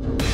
you